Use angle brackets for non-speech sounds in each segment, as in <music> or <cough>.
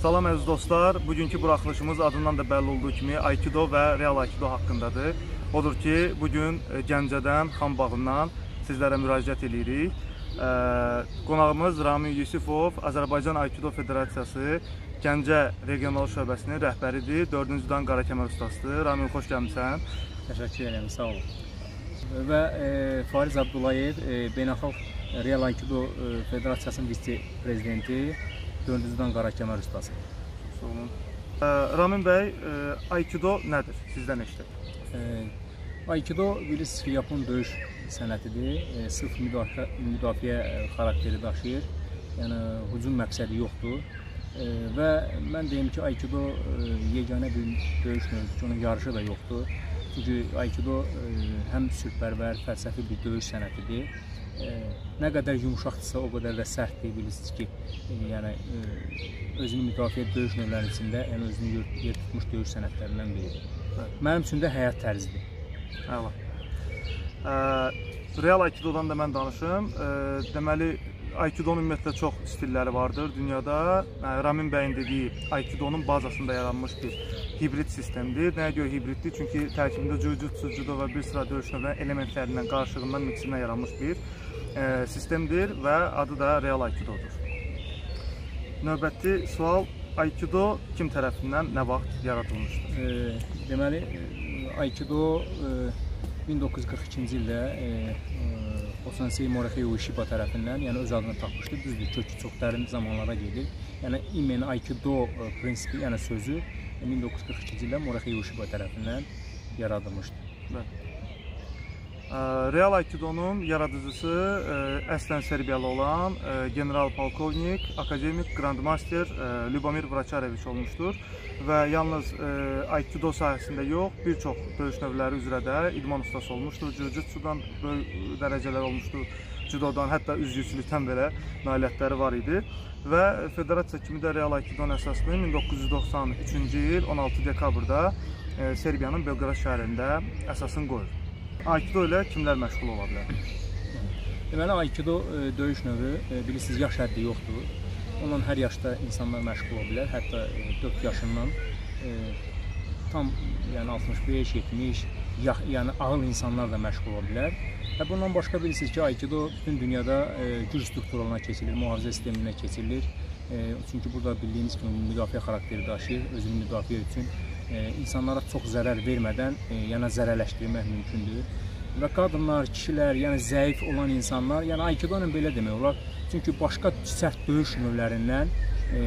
Salam əziz dostlar, bugünkü buraxılışımız adından da bəlli olduğu kimi Aikido və Real Aikido haqqındadır. Odur ki, bugün e, Gəncədən, Xanbağından sizlərə müraciət edirik. E, qonağımız Ramin Yusifov, Azərbaycan Aikido Federasiyası Gəncə regional şöbəsinin rəhbəridir. 4-cü dan qara kəmər ustasıdır. Ramin, xoş gəlmisən. Təşəkkür edirəm, sağ olun. Və e, Fariz Abdullayev, e, Beynəlxalq Real Aikido e, Federasiyasının vitse-prezidenti, 4-cü dan qara kəmər ustası. Sağ olun. Ramin bəy, Aikido nədir? Sizdən eşidək. E, Aikido bilirsiniz ki, Yapon döyüş sənətidir. Sırf müdafiə, müdafiə xarakteri daşıyır. Yəni hücum məqsədi yoxdur. Və mən deyim ki, Aikido yeganə bir döyüş növüdür ki, onun yarışı da yoxdur. Çünki Aikido həm sülhpərvər, fəlsəfi bir döyüş sənətidir nə qədər yumşaqdırsa, o qədər də sərtdir. Bilirsiniz ki, e, yəni e, özünü müdafiə döyüş növlərinin içində, yəni özünü yer, yer tutmuş döyüş sənətlərindən biridir. Mənim üçün də həyat tərzidir. Əla. Real Aikidodan da mən danışım. Deməli, Aikidonun ümumiyyətlə çox stilləri vardır dünyada. Ramin bəyin dediyi Aikidonun bazasında yaranmış bir hibrid sistemdir. Nəyə görə hibriddir? Çünki tərkibində jiu-jitsu, judo və bir sıra döyüş növləri elementlərindən, qarışığından, miksindən yaranmış bir e, sistemdir və adı da Real Aikidodur. Növbəti sual Aikido kim tərəfindən nə vaxt yaradılmışdır? E, deməli Aikido e, 1942-ci ildə e, Osensei Morihei Ueshiba tərəfindən, yəni öz adını tapmışdı. Düzdür, kökü çox dərin zamanlara gedir. Yəni imen Aikido e, prinsipi, yəni sözü 1942-ci ildə Morihei Ueshiba tərəfindən yaradılmışdı. Bəli. Real Aikido'nun yaradıcısı əslən Serbiyalı olan general polkovnik, akademik, grandmaster Lyubomir Vraçareviç olmuşdur və yalnız Aikido sahəsində yox, bir çox döyüş növləri üzrə də idman ustası olmuşdur. Jiu-jitsudan böyük dərəcələr olmuşdur, judodan, hətta üzgüçülükdən belə nailiyyətləri var idi və federasiya kimi də Real Aikido'nun əsasını 1993-cü il 16 dekabrda Serbiyanın Belqrad şəhərində əsasını qoyur. Aikido ilə kimlər məşğul ola bilər? Deməli, Aikido e, döyüş növü, e, bilirsiniz, yaş həddi yoxdur. Onunla hər yaşda insanlar məşğul ola bilər. Hətta 4 e, yaşından tam yəni 65, 70, yax, yəni ağıl insanlar da məşğul ola bilər. Və bundan başqa bilirsiniz ki, Aikido bütün dünyada güc strukturlarına keçilir, mühafizə sisteminə keçirilir. Çünki burada bildiyiniz kimi müdafiə xarakteri daşıyır, özünü müdafiə üçün insanlara çox zərər vermədən, yəni zərərləşdirmək mümkündür. Və qadınlar, kişilər, yəni zəif olan insanlar, yəni Aikido ilə belə demək olar. Çünki başqa sərt döyüş növlərindən e,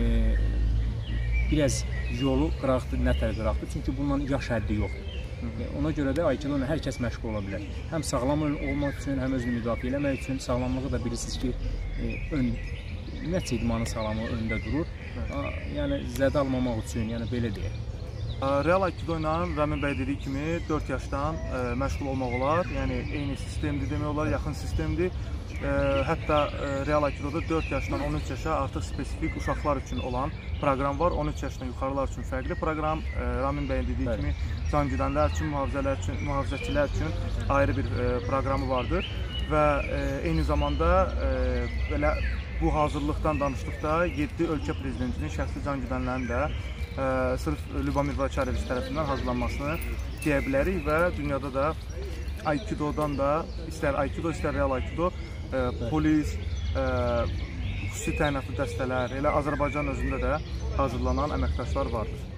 biraz yolu qıraqdır, nətər qıraqdır. Çünki bundan yaş həddi yoxdur. Ona görə də Aikido ilə hər kəs məşğul ola bilər. Həm sağlam olmaq üçün, həm özünü müdafiə etmək üçün sağlamlığı da bilirsiniz ki, e, ön ümumiyyətcə idmanın sağlamlığı öndə durur. Yəni zədə almamaq üçün, yəni belə deyək. Real Aikido ilə Rəmin bəy dediyi kimi 4 yaşdan ə, məşğul olmaq olar. Yəni eyni sistemdir demək olar, yaxın sistemdir. Ə, hətta ə, Real Aikidoda 4 yaşdan 13 yaşa artıq spesifik uşaqlar üçün olan proqram var. 13 yaşdan yuxarılar üçün fərqli proqram. Ə, Ramin bəyin dediyi Bəli. kimi can güdənlər üçün, mühafizələr üçün, mühafizəçilər üçün ayrı bir ə, proqramı vardır və ə, eyni zamanda ə, belə bu hazırlıqdan danışdıqda 7 ölkə prezidentinin şəxsi can güdənlərinin də ə, sırf Lübamir Vaçareviç tərəfindən hazırlanmasını deyə bilərik və dünyada da Aikidodan da istər Aikido, istər Real Aikido ə, polis, ə, xüsusi təyinatlı dəstələr, elə Azərbaycan özündə də hazırlanan əməkdaşlar vardır.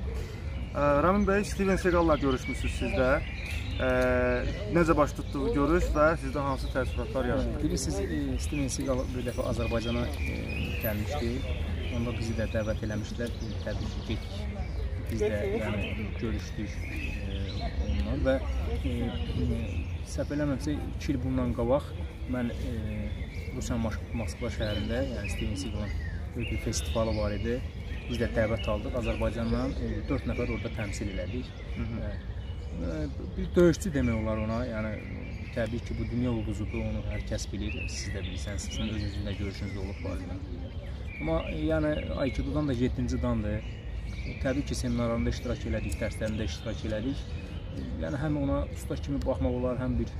Ə, Ramin bəy, Steven Segal'la görüşmüsünüz siz də. Ə, necə baş tutdu görüş və sizdə hansı təəssüratlar yarattı? Bilirsiniz, Steven Segal bir dəfə Azərbaycana ə, gəlmişdi Onda bizi də dəvət eləmişdilər ki, təbii ki, getdik. Biz də yəni görüşdük e, onunla və e, səhv eləmirəmsə 2 il bundan qabaq mən e, Rusiya Moskva şəhərində, yəni Steven Seagal'ın böyük bir festivalı var idi. Biz də dəvət aldıq. Azərbaycandan e, 4 nəfər orada təmsil elədik. Hı -hı. E, bir döyüşçü demək olar ona. Yəni təbii ki, bu dünya ulduzudur, onu hər kəs bilir. Siz də bilirsiniz, sizin özünüzün də görüşünüz olub var. Amma yəni Aikidodan da 7-ci dandır. Təbii ki, seminarlarında iştirak elədik, dərslərində iştirak elədik. Yəni həm ona usta kimi baxmaq olar, həm bir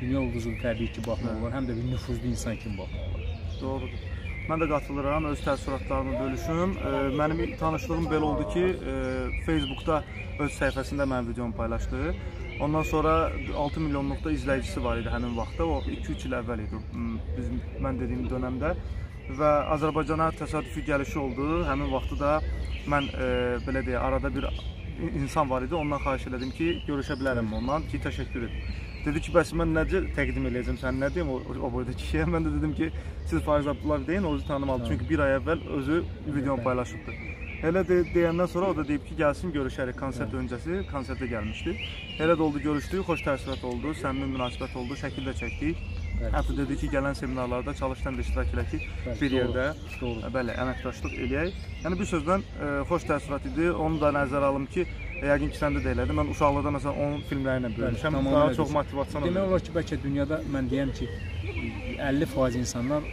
dünya ulduzu təbii ki, baxmaq olar, həm də bir nüfuzlu insan kimi baxmaq olar. Doğrudur. Mən də qatılıram, öz təəssüratlarımı bölüşüm. Mənim tanışlığım belə oldu ki, e, Facebookda öz səhifəsində mənim videomu paylaşdı. Ondan sonra 6 milyonluqda izləyicisi var idi həmin vaxtda. O 2-3 il əvvəl idi bizim mən dediyim dövrdə və Azərbaycana təsadüfi gəlişi oldu. Həmin vaxtı da mən e, belə deyə arada bir insan var idi. Ondan xahiş elədim ki, görüşə bilərəm ondan ki, təşəkkür edim. Dedi ki, bəs mən necə təqdim eləyəcəm sən nə deyim o, o boyda kişiyə? Mən də dedim ki, siz Fariz Abdullayev deyin, özü tanımalı. Çünki bir ay əvvəl özü videonu paylaşıbdı. Elə de, deyəndən sonra o da deyib ki, gəlsin görüşərik konsert öncəsi, konsertə gəlmişdi. Elə də oldu, görüşdük, xoş təəssürat oldu, səmimi münasibət oldu, şəkil də çəkdik. Hətta dedi ki, gələn seminarlarda çalışdan da iştirak edək ki, bir yerdə doğru. bəli, əməkdaşlıq eləyək. Yəni bir sözlə ə, xoş təəssürat idi. Onu da nəzərə alım ki, yəqin ki, səndə də elədi. Mən uşaqlıqda məsələn onun filmləri ilə böyümüşəm. Daha çox motivasiya. Demək olar ki, bəlkə dünyada mən deyəm ki, 50% insanlar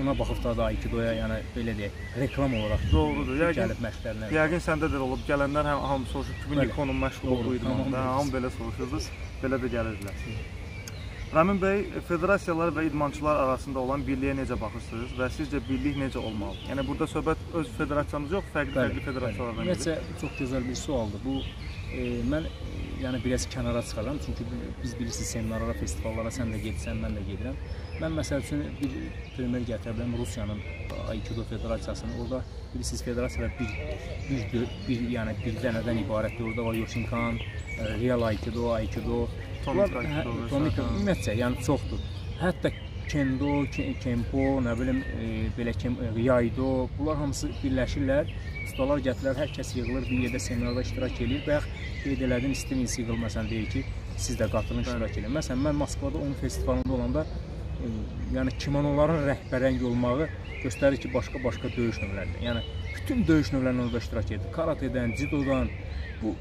ona baxıb da da Aikidoya, yəni belə deyək, reklam olaraq doğrudur. Yəqin gəlib məşqlərinə. Yəqin səndə də olub. Gələnlər həm hamı soruşur ki, bu Nikonun məşğul olduğu idmanda, hamı belə soruşurdu. Belə də gəlirdilər. Ramin bəy, federasiyalar və idmançılar arasında olan birliyə necə baxırsınız və sizcə birlik necə olmalı? Yəni burada söhbət öz federasiyamız yox, fərqli-fərqli federasiyalardan gedir. Ümumiyyətcə çox gözəl bir sualdır. Bu e, mən yəni biraz kənara çıxaram, çünki biz bilirsiniz seminarlara, festivallara sən də gedirsən, mən də gedirəm. Mən məsəl üçün bir primer gətirə bilərəm Rusiyanın Aikido Federasiyasını. Orada bilirsiniz federasiyalar bir bir bir yəni bir dənədən ibarətdir. Orada var Yoshinkan, Real Aikido, Aikido, Tomik Aikido, Tomik ümumiyyətcə yəni çoxdur. Hətta kendo, kempo, nə bilim e, belə ki, riaido, bunlar hamısı birləşirlər. Ustalar gətirilər, hər kəs yığılır, bir yerdə seminarda iştirak edir. Bayaq qeyd elədim, Steven Seagal məsələn deyir ki, siz də qatılın, iştirak edin. Məsələn, mən Moskvada onun festivalında olanda e, yəni kimonoların rəhbərəng olmağı göstərir ki, başqa-başqa döyüş növləridir. Yəni bütün döyüş növlərindən orada iştirak edir. Karatedən, judodan, bu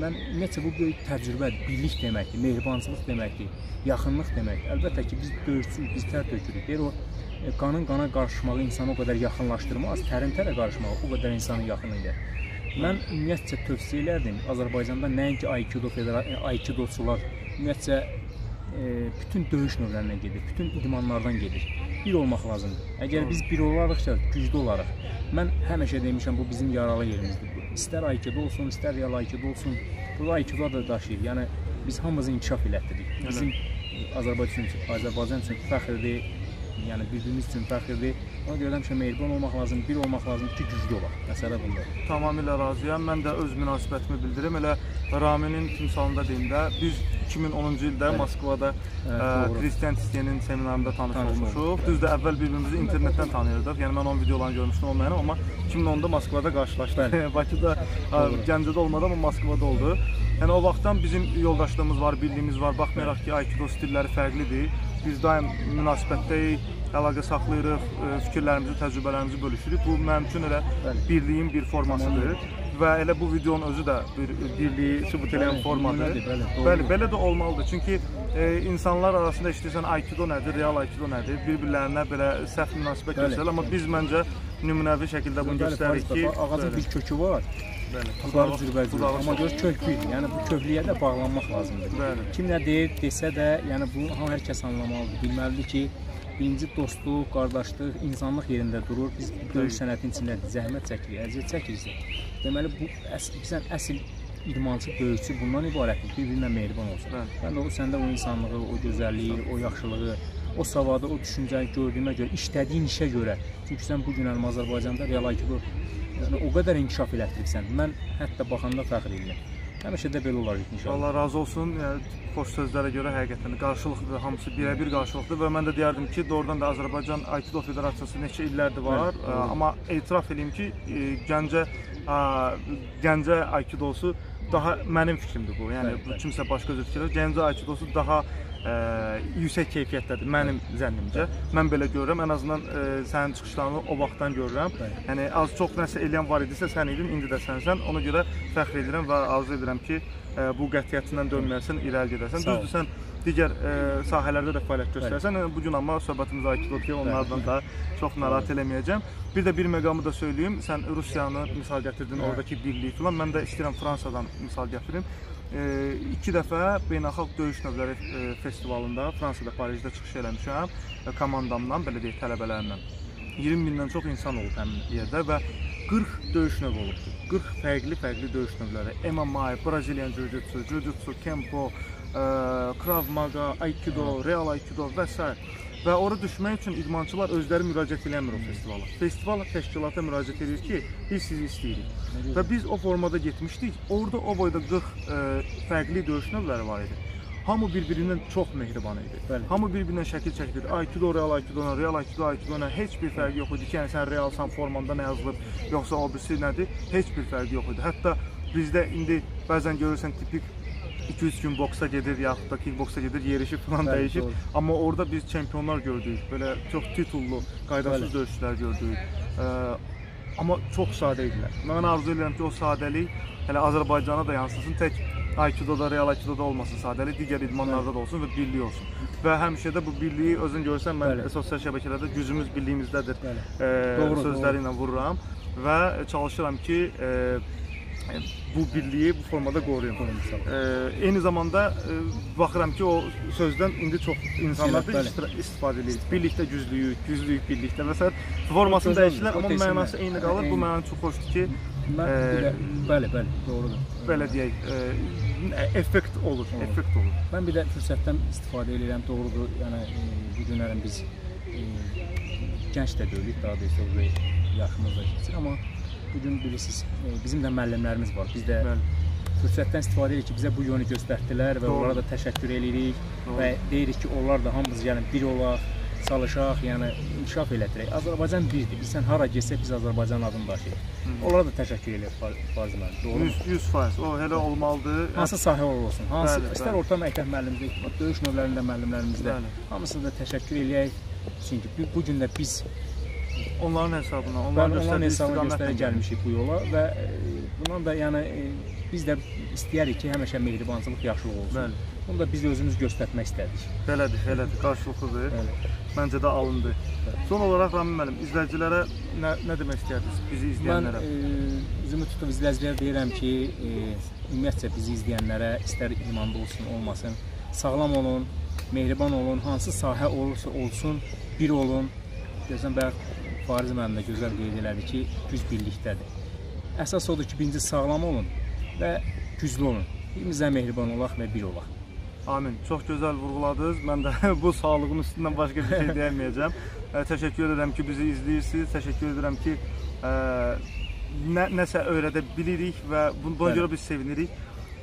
mən ümumiyyətcə bu böyük təcrübədir, birlik deməkdir, mehribançılıq deməkdir, yaxınlıq deməkdir. Əlbəttə ki, biz döyüşçüyük, biz tər tökürük. Deyir o E, qanın qana qarışmağı insanı o qədər yaxınlaşdırmaz, tərin tərə qarışmağı o qədər insanı yaxın edir. Mən ümumiyyətcə tövsiyə elərdim Azərbaycanda nəinki Aikido federal Aikidoçular ümumiyyətcə e, bütün döyüş növlərindən gedir, bütün idmanlardan gedir. Bir olmaq lazımdır. Əgər biz bir olarıqsa, güclü olarıq. Mən həmişə demişəm bu bizim yaralı yerimizdir. İstər Aikido olsun, istər real Aikido olsun, bu Aikido da daşıyır. Yəni biz hamımızı inkişaf elətdirdik. Bizim Azərbaycan üçün, Azərbaycan üçün fəxrdir, yəni bir-birimiz üçün fəxrdir. Ona görə həmişə mehriban olmaq lazımdır, bir olmaq lazımdır ki, güclü olaq. Məsələ bundadır. Tamamilə razıyam. Mən də öz münasibətimi bildirim. Elə Raminin timsalında deyim də, biz 2010-cu ildə Bəli. Moskvada Kristian Tisyenin seminarında tanış olmuşuq. Düzdür, əvvəl bir-birimizi internetdən tanıyırdıq. Yəni mən onun videolarını görmüşdüm o mənim, amma 2010-da Moskvada qarşılaşdıq. <laughs> Bakıda, Gəncədə olmadı, amma Moskvada oldu. Yəni o vaxtdan bizim yoldaşlığımız var, bildiyimiz var. Baxmayaraq ki, Aikido stilləri fərqlidir biz daim münasibətdəyik, əlaqə saxlayırıq, e, fikirlərimizi, təcrübələrimizi bölüşürük. Bu mənim üçün elə birliyin bir formasıdır və elə bu videonun özü də bir birliyi sübut edən formadır. Bəli, belə də olmalıdır. Çünki e, insanlar arasında işləyirsən Aikido nədir, real Aikido nədir, bir-birlərinə belə səhv münasibət göstərir, amma biz məncə nümunəvi şəkildə bunu göstəririk ki, ağacın bir kökü var. Bəli. Budaq cürbəcür. Amma gör kök bir. Yəni bu köklüyə də bağlanmaq lazımdır. Bəli. Kim nə deyir, desə də, yəni bunu hər kəs anlamalıdır. Bilməlidir ki, birinci dostluq, qardaşlıq, insanlıq yerində durur. Biz döyüş sənətinin içində zəhmət çəkirik, əziyyət çəkiriksə, deməli bu əsl bizən əsl idmançı, döyüşçü bundan ibarətdir. Bir-birinə mehriban olsun. Bəli. Mən də o səndə o insanlığı, o gözəlliyi, o yaxşılığı, o savadı, o düşüncəni gördüyümə görə, işlədiyin işə görə. Çünki sən bu gün Azərbaycanda real Yəni o qədər inkişaf elətdiribsən. Mən hətta baxanda fəxr edirəm. Həmişə də belə olacaq inşallah. Allah razı olsun. Yəni xoş sözlərə görə həqiqətən qarşılıqlıdır, hamısı birə-bir qarşılıqlıdır və mən də deyərdim ki, doğrudan da Azərbaycan Aikido Federasiyası neçə illərdir var, Bəli, ə, amma etiraf eləyim ki, ə, Gəncə ə, Gəncə Aikidosu daha mənim fikrimdir bu. Yəni kimsə başqa cür fikirləşir. Gəncə Aikidosu daha ə, yüksək keyfiyyətdədir mənim zənnimcə. Mən belə görürəm. Ən azından ə, sənin çıxışlarını o vaxtdan görürəm. Yəni az çox nəsə eləyən var idisə sən idin, indi də sənsən. Ona görə fəxr edirəm və arzu edirəm ki, ə, bu qətiyyətindən dönməyəsən, irəli gedəsən. Düzdür, sən digər ə, sahələrdə də fəaliyyət göstərsən. Yəni, bu gün amma söhbətimiz Aikido-ya, onlardan da çox narahat eləməyəcəm. Bir də bir məqamı da söyləyim. Sən Rusiyanı misal gətirdin, oradakı birlik filan. Mən də istəyirəm Fransadan misal gətirim iki dəfə beynəlxalq döyüş növləri festivalında Fransada, Parisdə çıxış eləmişəm komandamdan, belə deyək, tələbələrimlə. 20 mindən çox insan olub həmin yerdə və 40 döyüş növü olubdur. 40 fərqli-fərqli döyüş növləri. MMA, Brazilian Jiu-Jitsu, Jiu-Jitsu, Kempo, ə, Krav Maga, Aikido, Real Aikido və s. Və ora düşmək üçün idmançılar özləri müraciət eləmir o festivala. Festival təşkilata müraciət edir ki, biz sizi istəyirik. Və biz o formada getmişdik. Orada o boyda 40 ə, fərqli döyüş növləri var idi. Hamı bir-birindən çox mehriban idi. Bəli. Hamı bir-birindən şəkil çəkirdi. Aikido, Real Aikido, Real Aikido, Aikido heç bir fərqi yox idi ki, yəni sən realsan formanda nə yazılıb, yoxsa o birisi nədir? Heç bir fərqi yox idi. Hətta bizdə indi bəzən görürsən tipik 2-3 gün boksa gedir, yaxud da kickboksa gedir, yerişi falan Bəli, dəyişir. doğru. Amma orada biz çempionlar gördük. Belə çox titullu, qaydasız Bəli. döyüşçülər gördük. Ə, amma çox sadə idilər. Mən arzu edirəm ki, o sadəlik hələ Azərbaycana da yansısın. Tək Aikido-da, Real Aikido-da olmasın sadəlik, digər idmanlarda da olsun və birlik olsun. Və həmişə də bu birliyi özün görsən mən Bəli. sosial şəbəkələrdə gücümüz birliyimizdədir Bəli. e, Doğru, sözləri ilə vururam və çalışıram ki, e, bu birliyi bu formada. Qoruyum, E, eyni zamanda e, baxıram ki, o sözdən indi çox insanlar da istifadə edir. Birlikdə güclüyük, güclüyük birlikdə və s. formasını o amma mənası eyni qalır. Bu mənə çox xoşdur ki, Mən də, bəli, bəli, doğrudur. belə deyək, e, effekt olur, Olur. effekt olur. Mən bir də fürsətdən istifadə edirəm. Doğrudur. Yəni e, bu günlərin biz e, gənc də deyilik, daha doğrusu yaşımız da keçir, amma bu gün bilirsiniz, e, bizim də müəllimlərimiz var. Biz də Bəli. fürsətdən istifadə edirik ki, bizə bu yolu göstərdilər və Doğru. onlara da təşəkkür edirik Doğru. və deyirik ki, onlar da hamımız yəni bir olaq, çalışaq, yəni inkişaf elətdirək. Azərbaycan birdir. Biz sən hara getsək biz Azərbaycan adını daşıyırıq. Onlara da təşəkkür edirəm farz mənim. Doğru. 100 100%. O elə olmalıdır. Hansı sahə olsun, hansı Bəli, istər bəli. orta məktəb müəllimimizdə, döyüş növlərində müəllimlərimizdə hamısına da təşəkkür eləyək. Çünki bu, bu gün də biz onların hesabına, Bəli, onların onların hesabına göstərə gəlmişik bu yola və e, bundan da yəni e, biz də istəyərik ki, həmişə mehribançılıq, yaxşılıq olsun. Bəli. Bunu da biz də özümüz göstərmək istədik. Belədir, belədir, qarşılıqlıdır. Bəli. Məncə də alındı. Son olaraq Ramin müəllim, izləyicilərə nə, nə demək istəyirsiniz bizi Mən izləyənlərə? e, üzümü tutub izləyicilərə deyirəm ki, e, ümumiyyətcə bizi izləyənlərə istər imanda olsun, olmasın, sağlam olun, mehriban olun, hansı sahə olursa olsun, bir olun. Görsən bayaq Fariz müəllim də gözəl qeyd elədi ki, güc birlikdədir. Əsas odur ki, birinci sağlam olun və güclü olun. Birimizə mehriban olaq və bir olaq. Amin. Çox gözəl vurğuladınız. Mən də <laughs> bu sağlığın üstündən başqa bir şey deyəməyəcəm. Təşəkkür edirəm ki, bizi izləyirsiniz. Təşəkkür edirəm ki, ə, nə, nəsə öyrədə bilirik və bu- buna görə biz sevinirik.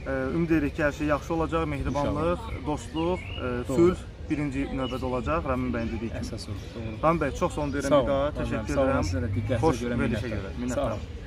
Ümid edirik ki, hər şey yaxşı olacaq. Mehribanlıq, dostluq, sülh birinci növbədə olacaq. Ramin bəyin dediyi kimi. Əsas odur. Ramin bəy, çox son deyirəm bir daha. Təşəkkür Sağ olun edirəm. sizə də diqqətinizə görə minnətdaram. Sağ olun.